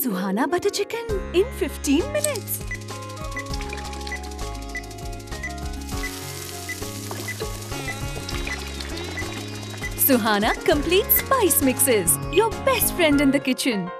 Suhana butter chicken in 15 minutes. Suhana complete spice mixes. Your best friend in the kitchen.